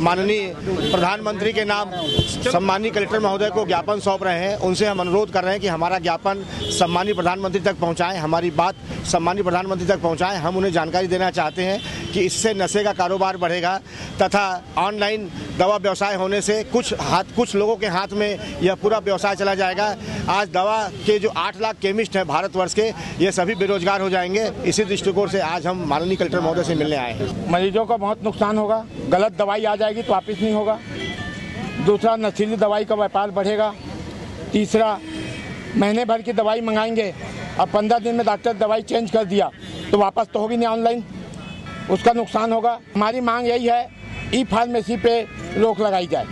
माननीय प्रधानमंत्री के नाम सम्मानीय कलेक्टर महोदय को ज्ञापन सौंप रहे हैं। उनसे हम अनुरोध कर रहे हैं कि हमारा ज्ञापन सम्मानीय प्रधानमंत्री तक पहुंचाएँ, हमारी बात सम्मानीय प्रधानमंत्री तक पहुंचाएँ। हम उन्हें जानकारी देना चाहते हैं। कि इससे नशे का कारोबार बढ़ेगा तथा ऑनलाइन दवा व्यवसाय होने से कुछ हाथ, कुछ लोगों के हाथ में यह पूरा व्यवसाय चला जाएगा। आज दवा के जो आठ लाख केमिस्ट हैं भारतवर्ष के, ये सभी बेरोजगार हो जाएँगे। इसी दृष्टिकोण से आज हम माननीय कलेक्टर महोदय से मिलने आए हैं। मरीजों का बहुत नुकसान होगा। गलत दवाई आ जाएगी तो वापिस नहीं होगा। दूसरा, नशीली दवाई का व्यापार बढ़ेगा। तीसरा, महीने भर की दवाई मंगाएँगे। अब पंद्रह दिन में डॉक्टर दवाई चेंज कर दिया तो वापस तो होगी नहीं ऑनलाइन। उसका नुकसान होगा। हमारी मांग यही है ई फार्मेसी पे रोक लगाई जाए।